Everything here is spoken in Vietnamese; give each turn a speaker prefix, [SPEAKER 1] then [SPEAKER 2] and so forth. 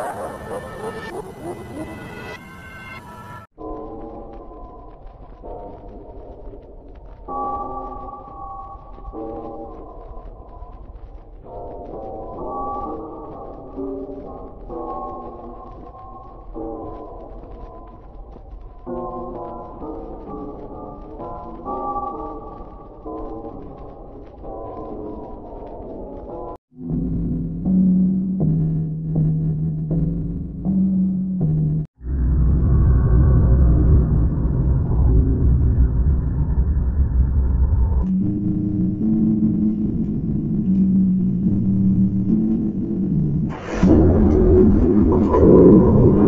[SPEAKER 1] Oh,
[SPEAKER 2] my God.
[SPEAKER 3] Oh,